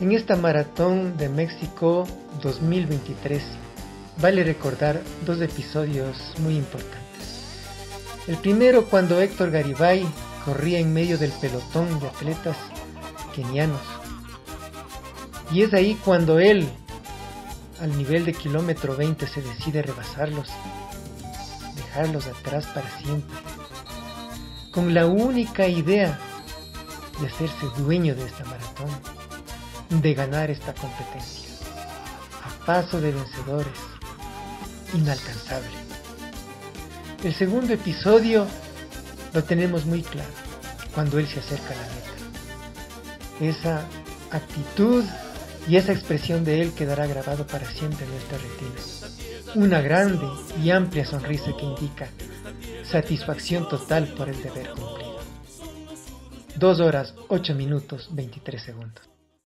En esta maratón de México 2023 vale recordar dos episodios muy importantes. El primero cuando Héctor Garibay corría en medio del pelotón de atletas kenianos. Y es ahí cuando él, al nivel de kilómetro 20, se decide rebasarlos, dejarlos atrás para siempre, con la única idea de hacerse dueño de esta maratón, de ganar esta competencia, a paso de vencedores, inalcanzable. El segundo episodio lo tenemos muy claro, cuando él se acerca a la meta. Esa actitud y esa expresión de él quedará grabado para siempre en nuestra retina. Una grande y amplia sonrisa que indica satisfacción total por el deber cumplido. 2 horas 8 minutos 23 segundos.